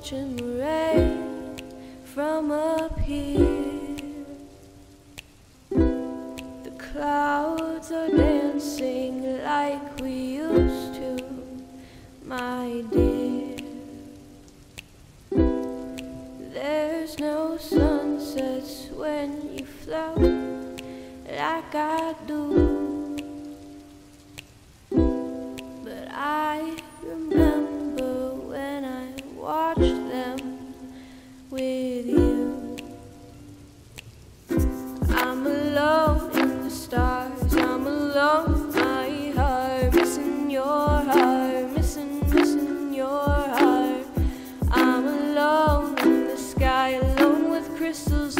watching the rain from up here. The clouds are dancing like we used to, my dear. There's no sunsets when you float like I do. crystals